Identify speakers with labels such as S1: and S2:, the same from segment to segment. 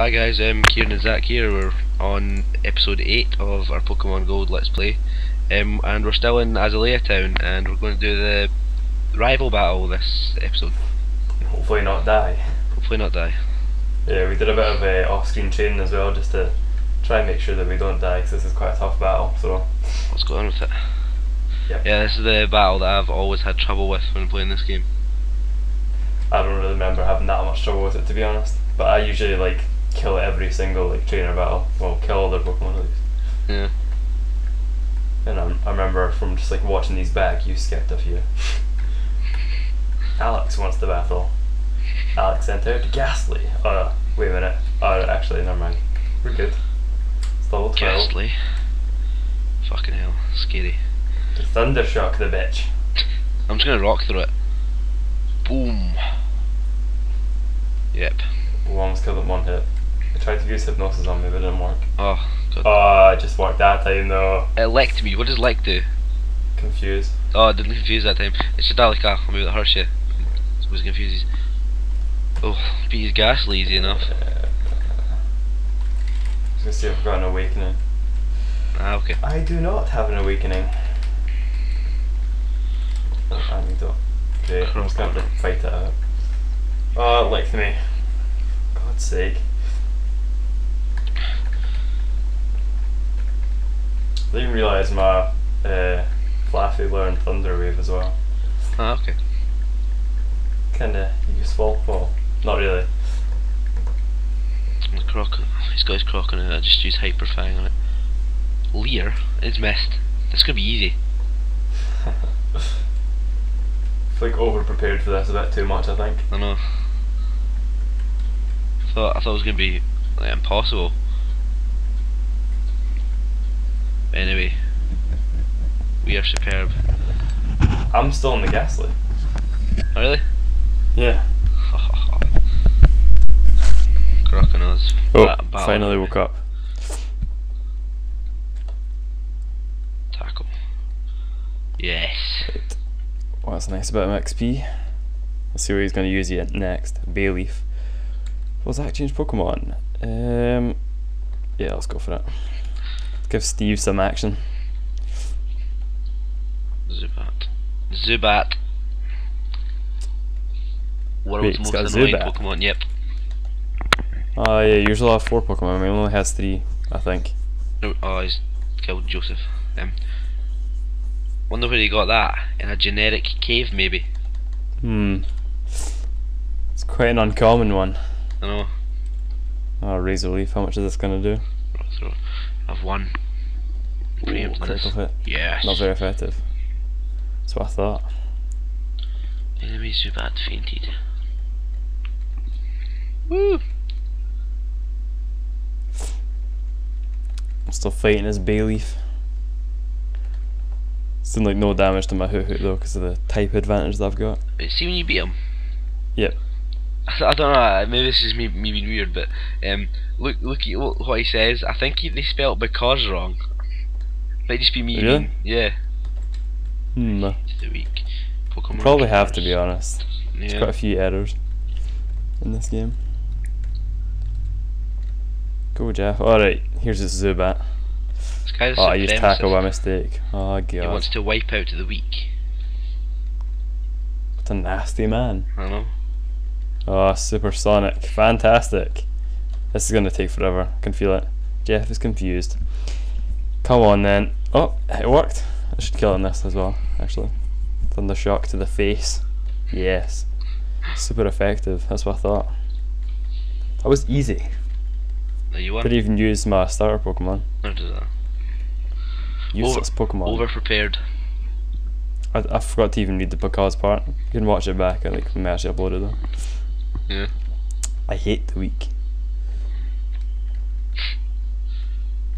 S1: Hi guys, um, Kieran and Zach here. We're on episode 8 of our Pokemon Gold Let's Play. Um, and we're still in Azalea Town and we're going to do the rival battle this episode.
S2: Hopefully not die.
S1: Hopefully not die.
S2: Yeah, we did a bit of uh, off-screen training as well, just to try and make sure that we don't die, because this is quite a tough battle. So
S1: Let's go on with it.
S2: Yep.
S1: Yeah, this is the battle that I've always had trouble with when playing this game.
S2: I don't really remember having that much trouble with it, to be honest. But I usually like kill every single like trainer battle. Well, kill all their Pokemon at least.
S1: Yeah.
S2: And I, I remember from just like watching these back, you skipped a few. Alex wants the battle. Alex sent out Gastly. Oh, wait a minute. Oh, actually, never mind. We're good. It's level 12.
S1: Gastly. Fucking hell, scary.
S2: To Thundershock the bitch.
S1: I'm just gonna rock through it. Boom. Yep.
S2: We almost killed in one hit. I tried to use hypnosis on me, but it didn't work.
S1: Oh, god.
S2: Oh, it just worked that time though.
S1: It licked me. What does lick do?
S2: Confuse.
S1: Oh, I didn't confuse that time. It's a maybe that hurts you. It was confuses. Oh, beat his gastly easy enough.
S2: Uh, Let's go see if I've got an awakening.
S1: Ah, okay.
S2: I do not have an awakening. Oh, I need to. Okay, I'm just gonna have to fight it out. Oh, it licked me. God's sake. I didn't realise my uh, Flaaffy learned Thunder Wave as well.
S1: Ah, okay.
S2: Kinda useful. Well, not really.
S1: The croc. He's got his croc on it. I just use Hyper Fang on it. Leer. It's missed. This could be easy.
S2: I feel like over prepared for this a bit too much, I think.
S1: I know. Thought I thought it was gonna be like, impossible. Anyway, we are superb.
S2: I'm still in the Gastly.
S1: Oh, really?
S2: Yeah.
S1: Croconaws.
S2: Oh,
S1: Ba-
S2: finally woke up.
S1: Tackle. Yes.
S2: Right. Well, that's nice about him XP. Let's see what he's going to use yet next. Bayleef. Was that change Pokemon? Um, yeah, let's go for it. Give Steve some action.
S1: Zubat. Zubat. World's
S2: Wait,
S1: most
S2: got
S1: annoying
S2: Zubat.
S1: Pokemon. Yep.
S2: Oh yeah, usually I have four Pokemon. I mean, he only has three, I think.
S1: No, oh, he's killed Joseph. Um, wonder where he got that. In a generic cave, maybe.
S2: Hmm. It's quite an uncommon one.
S1: I know.
S2: Oh, Razor Leaf. How much is this going to do?
S1: I've won.
S2: Ooh,
S1: this.
S2: critical hit.
S1: Yes.
S2: Not very effective. That's what I thought.
S1: Enemy Zubat fainted. Woo!
S2: I'm still fighting his Bayleef. Still like no damage to my Hoothoot though because of the type advantage that I've got.
S1: Wait, See when you beat him.
S2: Yep.
S1: I don't know. Maybe this is me, me being weird, but um, look, look at what what he says. I think he, they spelled because wrong. Might just be me.
S2: Really?
S1: being- yeah.
S2: Hmm.
S1: It's the week. Pokemon.
S2: Probably have to be honest. There's
S1: Yeah.
S2: quite a few errors in this game. Go Jeff. Alright, here's his Zubat.
S1: This guy's
S2: Oh, I used tackle by mistake. Oh
S1: He
S2: god.
S1: wants to wipe out the weak.
S2: What a nasty man.
S1: I know.
S2: Oh, supersonic. Fantastic. This is gonna take forever. I can feel it. Jeff is confused. Come on then. Oh, it worked. I should kill him this as well, actually. Thunder shock to the face. Yes. Super effective. That's what I thought. That was easy.
S1: There you won.
S2: Didn't even use my starter Pokemon.
S1: Never did that.
S2: Useless Pokemon.
S1: Over prepared.
S2: I, I forgot to even read the because part. You can watch it back. I when I actually uploaded it.
S1: Yeah.
S2: I hate the week.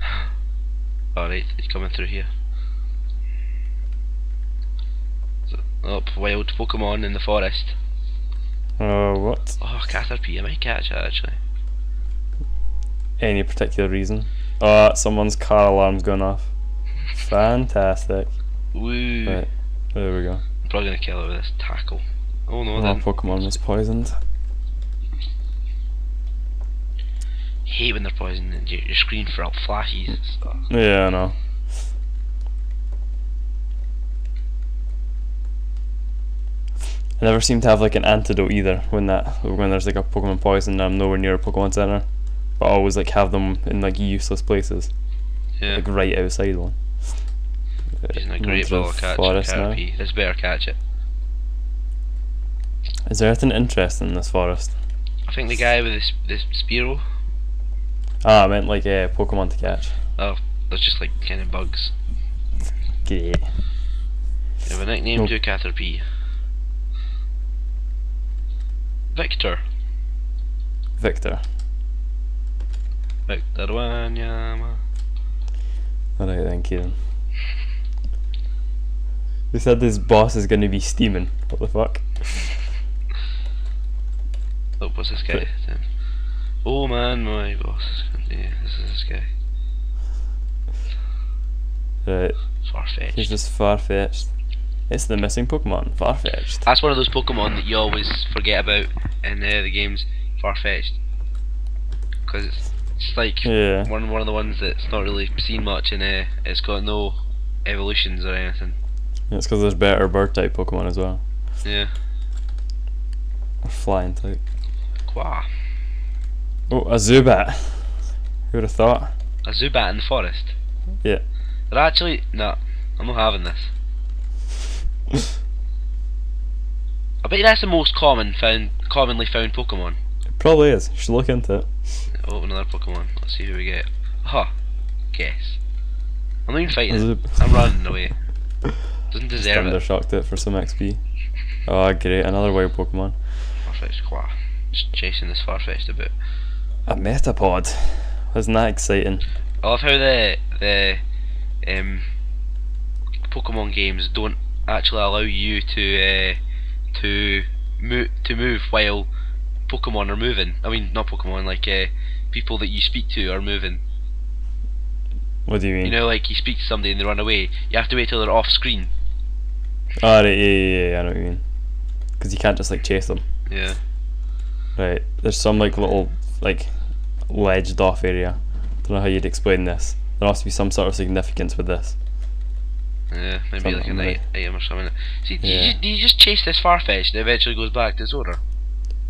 S1: Alright, he's coming through here. Up, wild Pokemon in the forest.
S2: Oh, what?
S1: Oh, Caterpie, I might catch it actually.
S2: Any particular reason? Oh, someone's car alarm's going off. Fantastic.
S1: Woo!
S2: Right, there we go.
S1: I'm probably gonna kill it with this tackle. Oh no,
S2: Oh. Pokemon was poisoned.
S1: Hate when they're poisoned and your, your screen for flashes. It's, oh,
S2: Yeah, I know. I never seem to have like an antidote either when that when there's like a Pokemon poison and I'm nowhere near a Pokemon Center. But I always like have them in like useless places.
S1: yeah.
S2: Like right outside one.
S1: Using a great ball catch.
S2: forest now.
S1: Caterpie. This better catch it.
S2: Is there anything interesting in this forest?
S1: I think the guy with this this Spearow,
S2: Ah, I meant like uh, Pokemon to catch.
S1: they're just like kind of bugs.
S2: Great.
S1: You have a nickname
S2: Nope.
S1: to Caterpie. Victor.
S2: Victor.
S1: Victor Wanyama.
S2: Alright then, Kieran. They said this boss is gonna be steaming. What the fuck?
S1: Oh, what's this guy? Oh man, my boss. Yeah, this is this guy.
S2: Right. He's
S1: Farfetch'd.
S2: just far fetched. It's the missing Pokemon, Farfetch'd.
S1: That's one of those Pokemon that you always forget about in uh, the games. Farfetch'd. Because it's, it's like
S2: Yeah.
S1: one one of the ones that's not really seen much and uh, it's got no evolutions or anything.
S2: It's because there's better bird type Pokemon as well.
S1: Yeah.
S2: Or flying type.
S1: Qua.
S2: Oh, a Zubat. Who would have thought?
S1: A Zubat in the forest.
S2: Yeah.
S1: They're actually no, I'm not having this. I bet that's the most common found commonly found Pokemon.
S2: It probably is. You should look into it.
S1: Oh, another Pokemon. Let's see who we get. Huh. Guess. I'm not even fighting. I'm running away. Doesn't deserve
S2: thunder
S1: it.
S2: shocked it for some XP. Oh, ah, great. Another wild Pokemon.
S1: Farfetch'd. Just chasing this Farfetch'd a bit.
S2: A Metapod. Isn't that exciting?
S1: I love how the the um, Pokemon games don't actually allow you to uh, to move to move while Pokemon are moving. I mean, not Pokemon, like uh, people that you speak to are moving.
S2: What do you mean?
S1: You know, like you speak to somebody and they run away. You have to wait till they're off screen.
S2: Oh, right, yeah, yeah, yeah, I know what you mean. Because you can't just like chase them.
S1: Yeah.
S2: Right. There's some like little like ledged off area. Don't know how you'd explain this. There must be some sort of significance with this.
S1: Yeah, maybe
S2: Something
S1: like an
S2: like-
S1: i- item or something. See, do, you,
S2: Yeah.
S1: ju- do you just chase this Farfetch'd and it eventually goes back to its owner?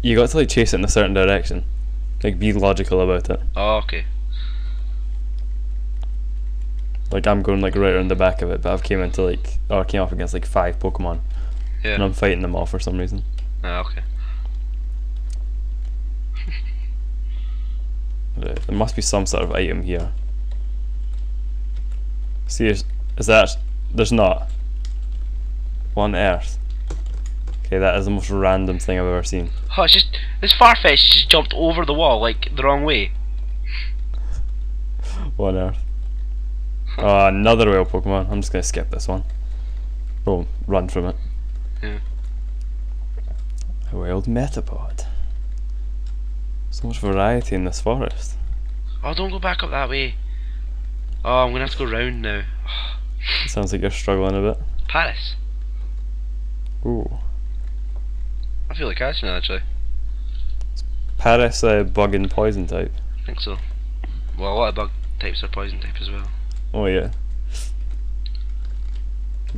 S2: You got to like chase it in a certain direction. Like be logical about it.
S1: Oh, okay.
S2: Like I'm going like right around the back of it, but I've came into like or came up against like five Pokemon.
S1: Yeah.
S2: And I'm fighting them all for some reason.
S1: Ah, okay.
S2: There must be some sort of item here. See, is, that there's not one Earth? Okay, that is the most random thing I've ever seen.
S1: Oh, it's just this Farfetch'd just jumped over the wall like the wrong way.
S2: One Earth. Oh, another whale Pokemon. I'm just gonna skip this one. Oh, run from it.
S1: Yeah.
S2: A wild Metapod. So much variety in this forest.
S1: Oh, don't go back up that way. Oh, I'm gonna have to go round now.
S2: Sounds like you're struggling a bit.
S1: Paras.
S2: Ooh.
S1: I feel like catching it actually.
S2: Paras, uh, bug and poison type.
S1: I think so. Well, a lot of bug types are poison type as well.
S2: Oh yeah.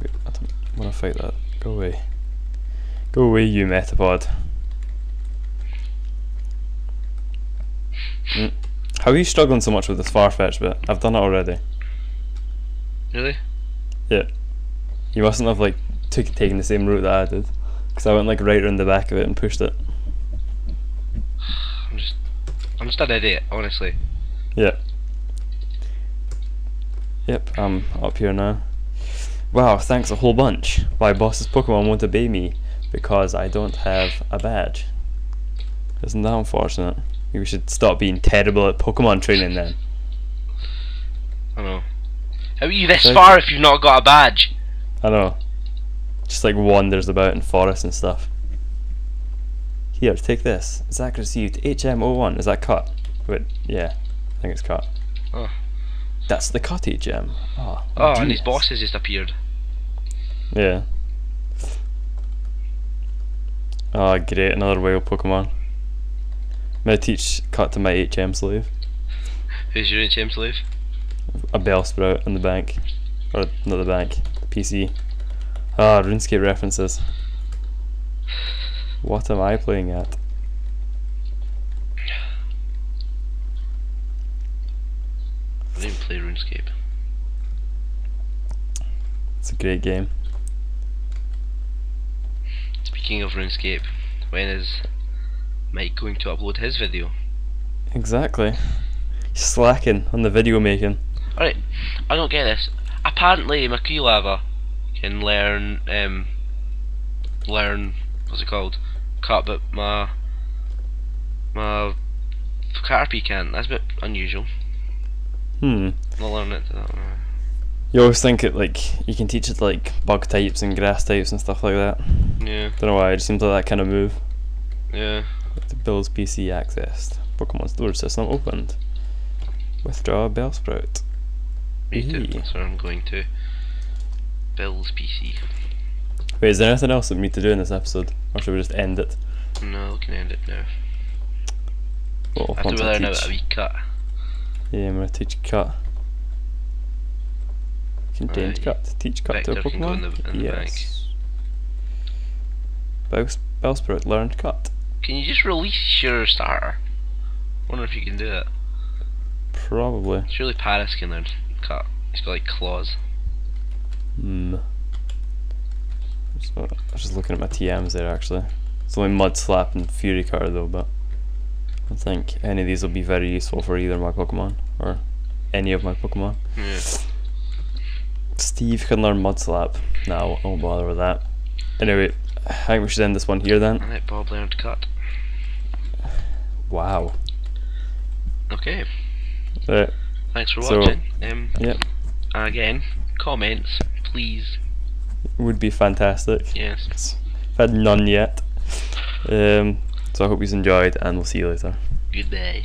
S2: Wait, I don't want to fight that. Go away. Go away, you Metapod. Mm. How are you struggling so much with this Farfetch bit? I've done it already.
S1: Really? Yeah.
S2: You mustn't have like took taken the same route that I did, because I went like right around the back of it and pushed it.
S1: I'm just, I'm just an idiot, honestly.
S2: Yeah. Yep, I'm up here now. Wow, thanks a whole bunch. My boss's Pokemon won't obey me because I don't have a badge. Isn't that unfortunate? Maybe we should stop being terrible at Pokemon training then.
S1: I know. How are you this far if you've not got a badge?
S2: I know. Just like wanders about in forests and stuff. Here, take this. Zach received HM01. Is that cut? Wait, yeah. I think it's cut.
S1: Oh.
S2: That's the cut HM. Oh, ah,
S1: Oh, and his boss has just appeared.
S2: Yeah. Oh, great, another whale Pokemon. I'm gonna teach cut to my HM slave.
S1: Who's your HM slave?
S2: A Bellsprout in the bank. Or not the bank. PC. Ah, RuneScape references. What am I playing at?
S1: I didn't play RuneScape.
S2: It's a great game.
S1: Speaking of RuneScape, when is Mike going to upload his video?
S2: Exactly. He's slacking on the video making.
S1: Alright, I don't get this. Apparently McCree Lava can learn um learn what's it called? Cut but my my Caterpie can't. That's a bit unusual.
S2: Hmm.
S1: Not learning it to that.
S2: You always think it like you can teach it like bug types and grass types and stuff like that.
S1: Yeah,
S2: Don't know why, it just seems like that kind of move.
S1: yeah.
S2: The Bill's PC accessed. Pokemon storage system opened. Withdraw Bellsprout.
S1: Me too.
S2: Eee.
S1: That's where I'm going to. Bill's PC.
S2: Wait, is there anything else that we need to do in this episode? Or should we just end it?
S1: No, we can end it now.
S2: Well,
S1: I have
S2: once
S1: to
S2: I
S1: learn out
S2: teach.
S1: a wee cut.
S2: Yeah, I'm gonna teach cut. Contained
S1: Right.
S2: cut. Teach cut to a
S1: Vector go in
S2: Pokemon.
S1: the- in the bank.
S2: yes. Bells- Bellsprout learned cut.
S1: Can you just release your starter? Wonder if you can do that.
S2: Probably.
S1: Surely Paras can learn cut. He's got like claws.
S2: Hmm. Just, I was just looking at my TMs there actually. It's only Mud Slap and Fury Cutter though, but I don't think any of these will be very useful for either my Pokemon or any of my Pokemon.
S1: Yeah.
S2: Steve can learn Mud Slap. No, I won't bother with that. Anyway, I think we should end this one here then.
S1: And Bob learn to cut.
S2: Wow.
S1: Okay.
S2: Right.
S1: Thanks for
S2: So-
S1: watching. Um,
S2: Yep.
S1: Again, comments, please.
S2: Would be fantastic.
S1: Yes.
S2: I've had none yet. Um, so I hope you've enjoyed and we'll see you later.
S1: Goodbye.